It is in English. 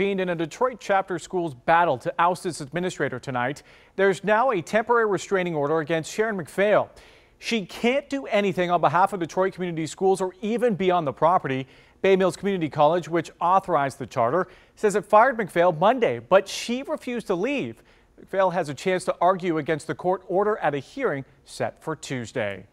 in a Detroit charter school's battle to oust its administrator tonight. There's now a temporary restraining order against Sharon McPhail. She can't do anything on behalf of Detroit Community Schools or even be on the property. Bay Mills Community College, which authorized the charter, says it fired McPhail Monday, but she refused to leave. McPhail has a chance to argue against the court order at a hearing set for Tuesday.